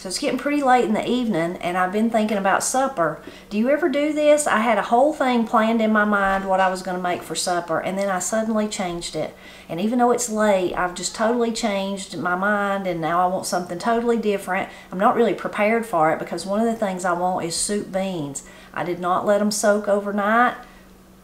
So it's getting pretty late in the evening and I've been thinking about supper. Do you ever do this? I had a whole thing planned in my mind what I was going to make for supper and then I suddenly changed it. And even though it's late, I've just totally changed my mind and now I want something totally different. I'm not really prepared for it because one of the things I want is soup beans. I did not let them soak overnight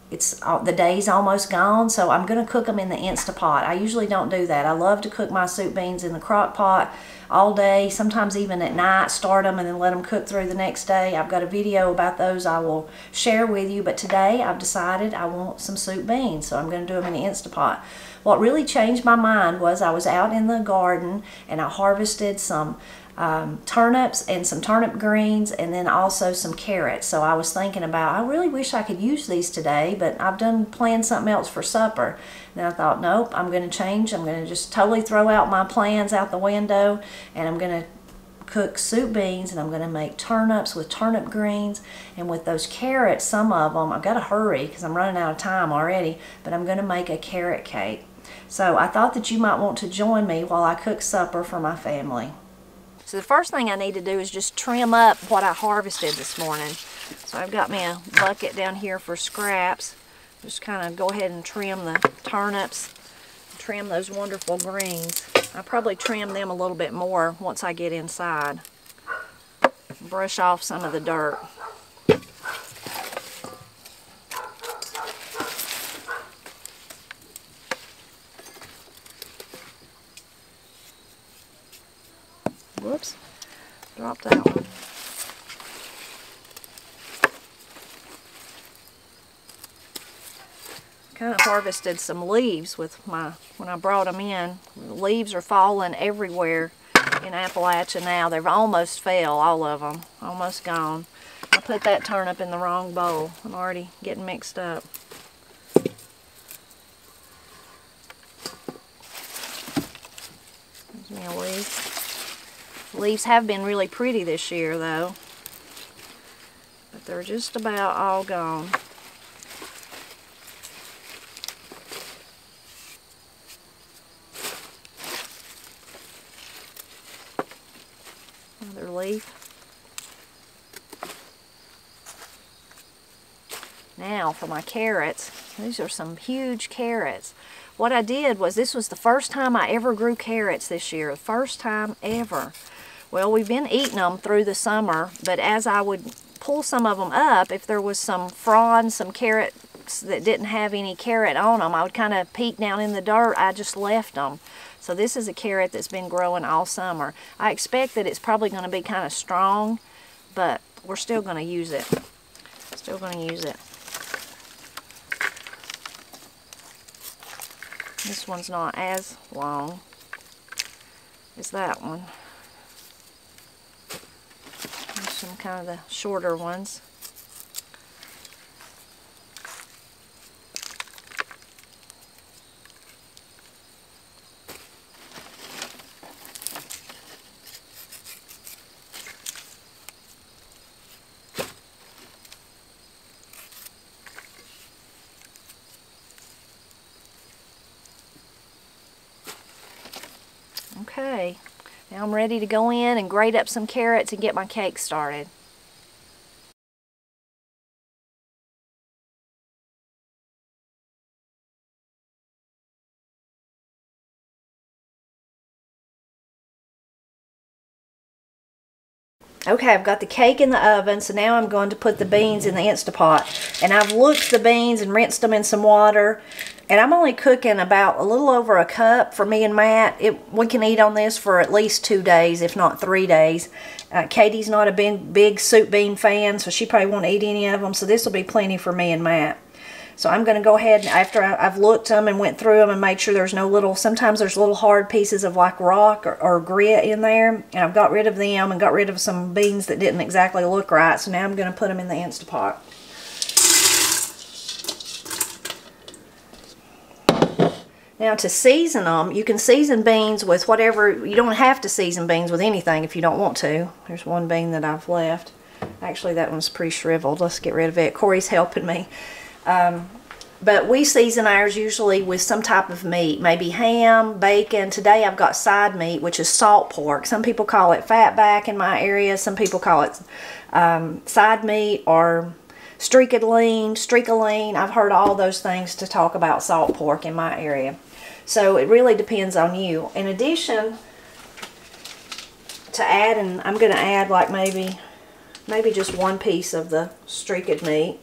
it's the day's almost gone so I'm gonna cook them in the Instapot I usually don't do that I love to cook my soup beans in the crock pot all day sometimes even at night start them and then let them cook through the next day. I've got a video about those I will share with you but today I've decided I want some soup beans so I'm gonna do them in the Instapot what really changed my mind was I was out in the garden and I harvested some um, turnips and some turnip greens and then also some carrots. So I was thinking about, I really wish I could use these today, but I've done planned something else for supper. And I thought, nope, I'm going to change. I'm going to just totally throw out my plans out the window and I'm going to cook soup beans and I'm going to make turnips with turnip greens and with those carrots some of them I've got to hurry because I'm running out of time already but I'm going to make a carrot cake so I thought that you might want to join me while I cook supper for my family. So the first thing I need to do is just trim up what I harvested this morning. So I've got me a bucket down here for scraps. Just kind of go ahead and trim the turnips, trim those wonderful greens. I'll probably trim them a little bit more once I get inside. Brush off some of the dirt. Whoops. Dropped that one. Kind of harvested some leaves with my, when I brought them in. Leaves are falling everywhere in Appalachia now. They've almost fell, all of them. Almost gone. I put that turnip in the wrong bowl. I'm already getting mixed up. There's me a leaf. Leaves have been really pretty this year though. But they're just about all gone. Another leaf. Now for my carrots. These are some huge carrots. What I did was this was the first time I ever grew carrots this year. The first time ever. Well, we've been eating them through the summer, but as I would pull some of them up, if there was some fronds, some carrots that didn't have any carrot on them, I would kind of peek down in the dirt. I just left them. So this is a carrot that's been growing all summer. I expect that it's probably going to be kind of strong, but we're still going to use it. Still going to use it. This one's not as long as that one some kind of the shorter ones. Okay, now I'm ready to go in and grate up some carrots and get my cake started. Okay, I've got the cake in the oven, so now I'm going to put the beans in the Instapot. And I've looked the beans and rinsed them in some water. And I'm only cooking about a little over a cup for me and Matt. It, we can eat on this for at least two days, if not three days. Uh, Katie's not a big, big soup bean fan, so she probably won't eat any of them. So this will be plenty for me and Matt. So I'm going to go ahead and after I've looked them and went through them and made sure there's no little, sometimes there's little hard pieces of like rock or, or grit in there. And I've got rid of them and got rid of some beans that didn't exactly look right. So now I'm going to put them in the Instapot. Now to season them, you can season beans with whatever, you don't have to season beans with anything if you don't want to. There's one bean that I've left. Actually that one's pretty shriveled. Let's get rid of it. Corey's helping me. Um, but we season ours usually with some type of meat, maybe ham, bacon. Today I've got side meat, which is salt pork. Some people call it fatback in my area. Some people call it um, side meat or streaked lean, streakaline. I've heard all those things to talk about salt pork in my area. So it really depends on you. In addition to adding, I'm going to add like maybe, maybe just one piece of the streaked meat.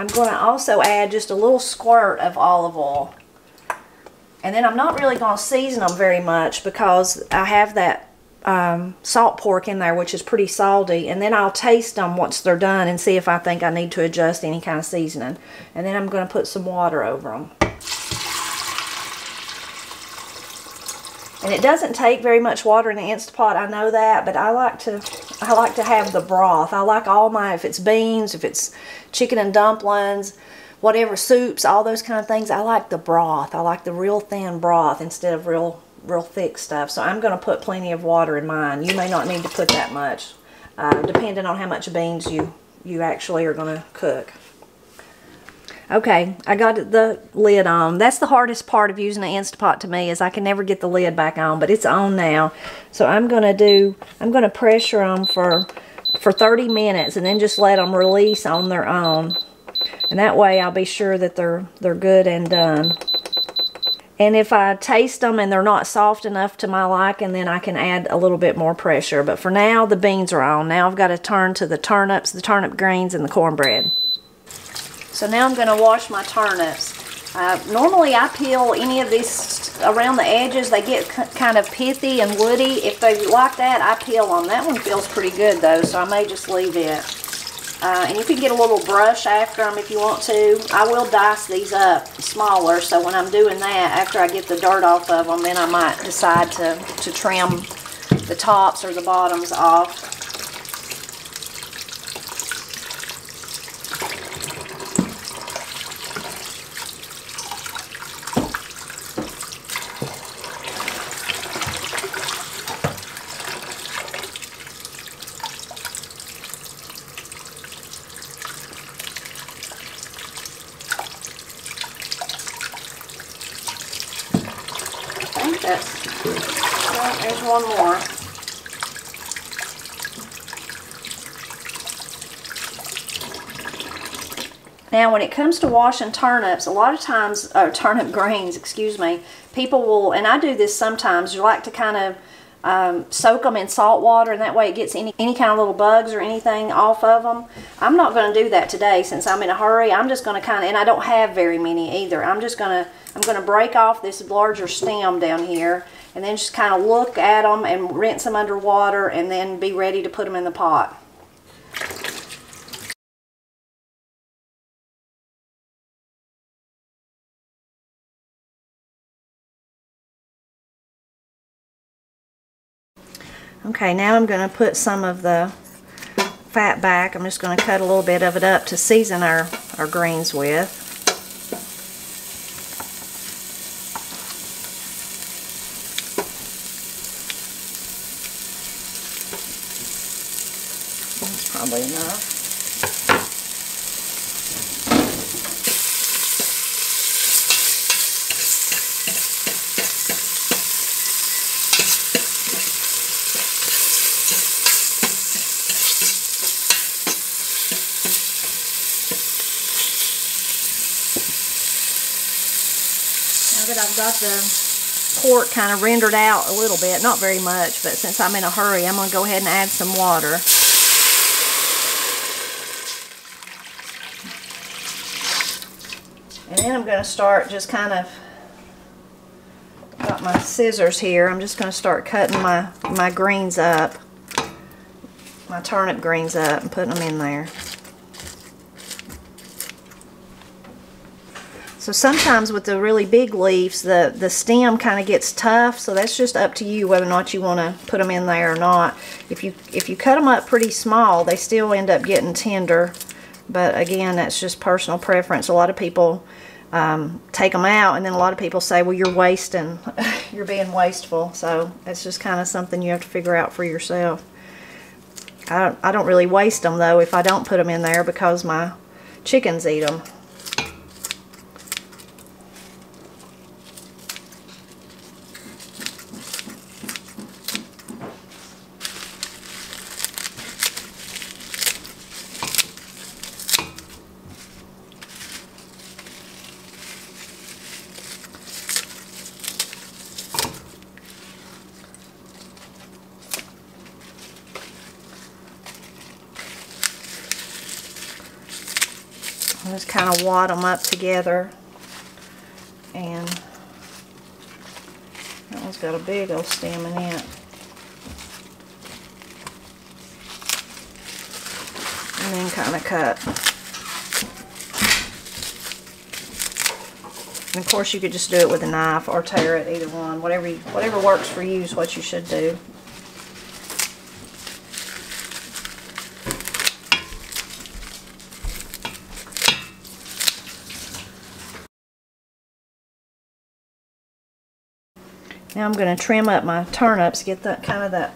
I'm going to also add just a little squirt of olive oil. And then I'm not really going to season them very much because I have that um, salt pork in there, which is pretty salty. And then I'll taste them once they're done and see if I think I need to adjust any kind of seasoning. And then I'm going to put some water over them. And it doesn't take very much water in the Instapot, I know that, but I like to I like to have the broth. I like all my, if it's beans, if it's chicken and dumplings, whatever, soups, all those kind of things, I like the broth. I like the real thin broth instead of real real thick stuff. So I'm going to put plenty of water in mine. You may not need to put that much, uh, depending on how much beans you, you actually are going to cook. Okay, I got the lid on. That's the hardest part of using an Instapot to me is I can never get the lid back on, but it's on now. So I'm going to do, I'm going to pressure them for, for 30 minutes and then just let them release on their own. And that way I'll be sure that they're, they're good and done. And if I taste them and they're not soft enough to my liking, then I can add a little bit more pressure. But for now, the beans are on. Now I've got to turn to the turnips, the turnip greens, and the cornbread. So now I'm going to wash my turnips. Uh, normally I peel any of these around the edges. They get kind of pithy and woody. If they like that, I peel them. That one feels pretty good though, so I may just leave it. Uh, and you can get a little brush after them if you want to. I will dice these up smaller, so when I'm doing that, after I get the dirt off of them, then I might decide to, to trim the tops or the bottoms off. One more. Now, when it comes to washing turnips, a lot of times, or turnip greens, excuse me, people will, and I do this sometimes, you like to kind of um, soak them in salt water and that way it gets any, any kind of little bugs or anything off of them. I'm not going to do that today since I'm in a hurry. I'm just going to kind of, and I don't have very many either. I'm just going to, I'm going to break off this larger stem down here and then just kind of look at them and rinse them under water and then be ready to put them in the pot. Okay, now I'm going to put some of the fat back. I'm just going to cut a little bit of it up to season our, our greens with. That's probably enough. Now that I've got the pork kind of rendered out a little bit, not very much, but since I'm in a hurry, I'm going to go ahead and add some water. And then I'm going to start just kind of, got my scissors here, I'm just going to start cutting my, my greens up, my turnip greens up and putting them in there. So sometimes with the really big leaves, the, the stem kind of gets tough, so that's just up to you whether or not you want to put them in there or not. If you, if you cut them up pretty small, they still end up getting tender. But again, that's just personal preference. A lot of people um, take them out, and then a lot of people say, well, you're wasting. you're being wasteful. So it's just kind of something you have to figure out for yourself. I don't, I don't really waste them, though, if I don't put them in there because my chickens eat them. just kind of them up together. And that one's got a big old stem in it. And then kind of cut. And of course you could just do it with a knife or tear it, either one. Whatever, you, whatever works for you is what you should do. Now I'm going to trim up my turnips, get that kind of that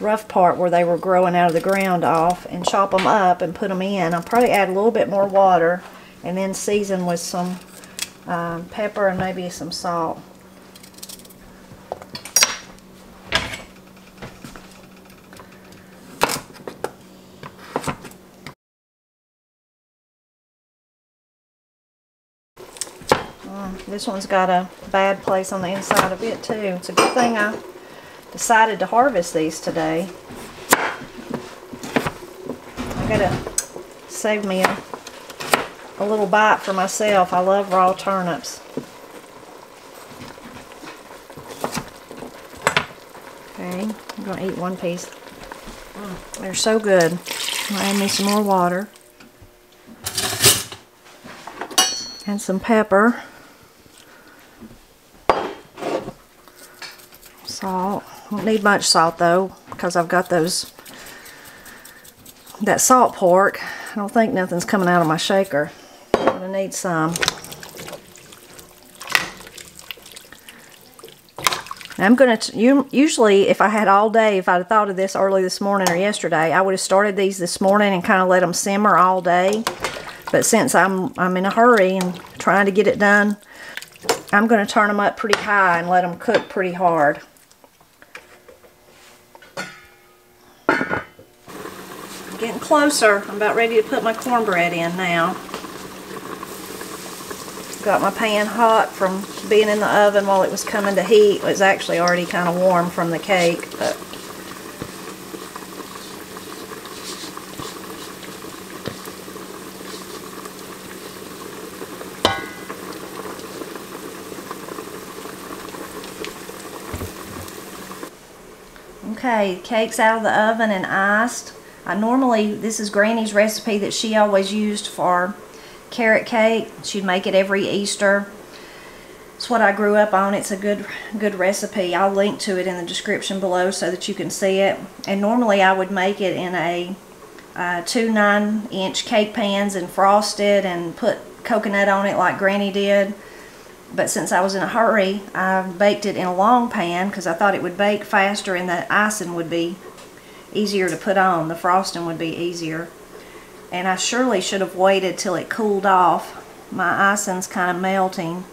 rough part where they were growing out of the ground off and chop them up and put them in. I'll probably add a little bit more water and then season with some um, pepper and maybe some salt. This one's got a bad place on the inside of it too. It's a good thing I decided to harvest these today. I gotta save me a, a little bite for myself. I love raw turnips. Okay, I'm gonna eat one piece. Mm, they're so good. I'll add me some more water. And some pepper. Don't need much salt though because I've got those that salt pork. I don't think nothing's coming out of my shaker. I'm gonna need some. I'm gonna usually if I had all day if I'd have thought of this early this morning or yesterday I would have started these this morning and kind of let them simmer all day but since I'm I'm in a hurry and trying to get it done I'm to turn them up pretty high and let them cook pretty hard. Getting closer. I'm about ready to put my cornbread in now. Got my pan hot from being in the oven while it was coming to heat. It was actually already kind of warm from the cake, but Okay, cake's out of the oven and iced. I normally, this is Granny's recipe that she always used for carrot cake. She'd make it every Easter. It's what I grew up on. It's a good good recipe. I'll link to it in the description below so that you can see it. And normally I would make it in a uh, two 9 inch cake pans and frost it and put coconut on it like Granny did. But since I was in a hurry, I baked it in a long pan because I thought it would bake faster and the icing would be easier to put on. The frosting would be easier. And I surely should have waited till it cooled off. My icing's kind of melting.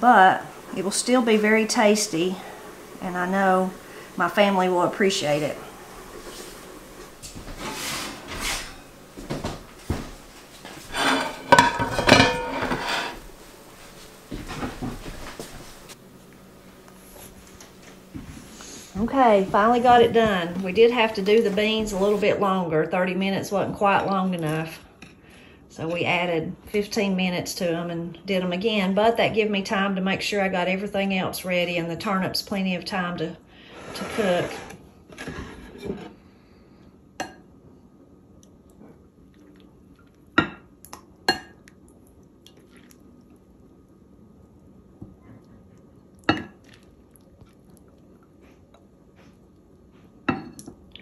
But it will still be very tasty. And I know my family will appreciate it. Okay, finally got it done. We did have to do the beans a little bit longer. 30 minutes wasn't quite long enough. So we added 15 minutes to them and did them again. But that gave me time to make sure I got everything else ready and the turnips plenty of time to, to cook.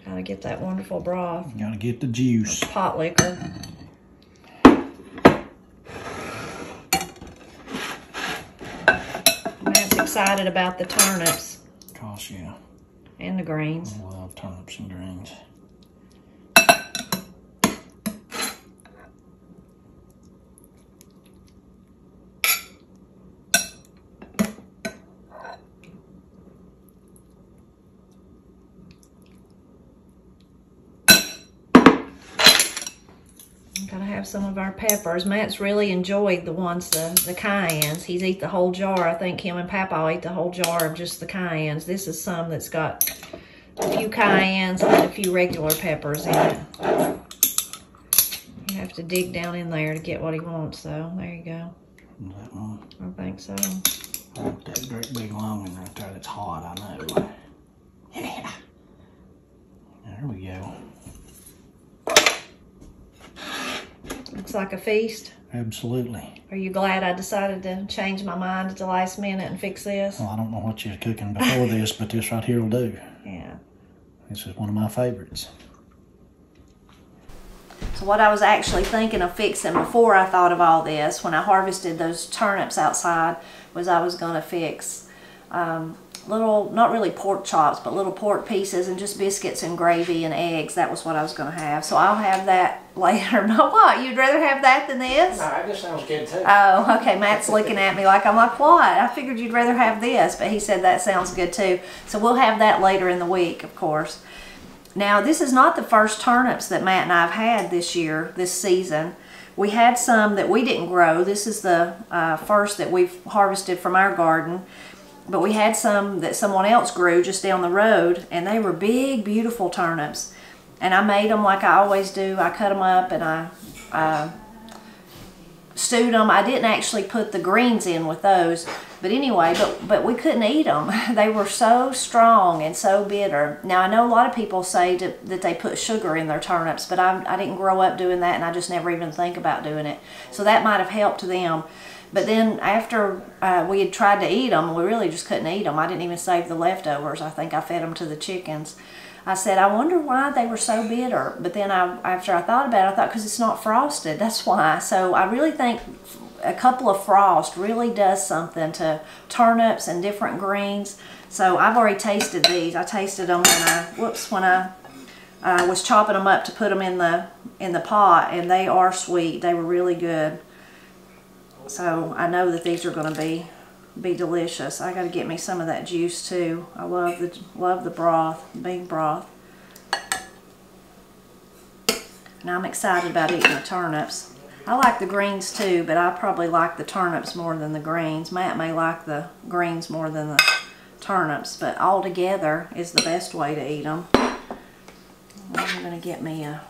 Gotta get that wonderful broth. You gotta get the juice. Pot liquor. Matt's excited about the turnips. Gosh, yeah. And the greens. I love turnips and greens. Have some of our peppers. Matt's really enjoyed the ones, the, the cayennes. He's eat the whole jar. I think him and Papa eat the whole jar of just the cayennes. This is some that's got a few cayennes and a few regular peppers in it. You have to dig down in there to get what he wants, though. There you go. That one. I think so. That great big long one right there that's hot, I know. Yeah. There we go. Looks like a feast. Absolutely. Are you glad I decided to change my mind at the last minute and fix this? Well, I don't know what you're cooking before this, but this right here will do. Yeah. This is one of my favorites. So what I was actually thinking of fixing before I thought of all this, when I harvested those turnips outside, was I was going to fix um, little, not really pork chops, but little pork pieces and just biscuits and gravy and eggs. That was what I was going to have. So I'll have that later. No, what? You'd rather have that than this? No, this sounds good too. Oh, okay. Matt's looking at me like I'm like, what? I figured you'd rather have this, but he said that sounds good too. So we'll have that later in the week, of course. Now, this is not the first turnips that Matt and I have had this year, this season. We had some that we didn't grow. This is the uh, first that we've harvested from our garden. But we had some that someone else grew just down the road, and they were big, beautiful turnips. And I made them like I always do. I cut them up and I uh, stewed them. I didn't actually put the greens in with those. But anyway, but, but we couldn't eat them. They were so strong and so bitter. Now, I know a lot of people say to, that they put sugar in their turnips, but I, I didn't grow up doing that and I just never even think about doing it. So that might have helped them. But then after uh, we had tried to eat them, we really just couldn't eat them. I didn't even save the leftovers. I think I fed them to the chickens. I said, I wonder why they were so bitter. But then I, after I thought about it, I thought because it's not frosted. That's why. So I really think a couple of frost really does something to turnips and different greens. So I've already tasted these. I tasted them when I, whoops, when I uh, was chopping them up to put them in the in the pot, and they are sweet. They were really good. So I know that these are going to be be delicious. I got to get me some of that juice too. I love the love the broth, bean broth. And I'm excited about eating the turnips. I like the greens too, but I probably like the turnips more than the greens. Matt may like the greens more than the turnips, but all together is the best way to eat them. I'm going to get me a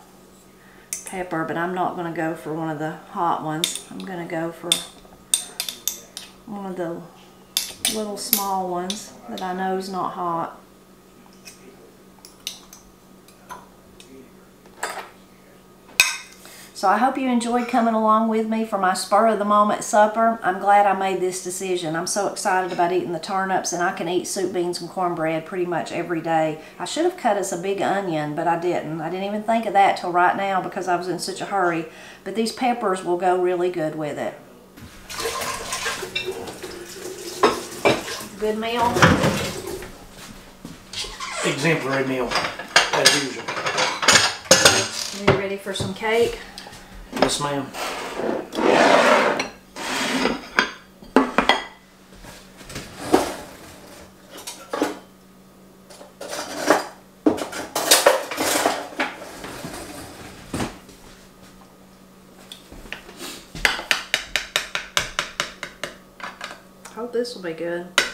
pepper, but I'm not going to go for one of the hot ones. I'm going to go for one of the little small ones that I know is not hot. So I hope you enjoyed coming along with me for my spur of the moment supper. I'm glad I made this decision. I'm so excited about eating the turnips and I can eat soup beans and cornbread pretty much every day. I should have cut us a big onion, but I didn't. I didn't even think of that till right now because I was in such a hurry. But these peppers will go really good with it. Good meal? Exemplary meal, as usual. Are You ready for some cake? Yes, ma'am. Hope this will be good.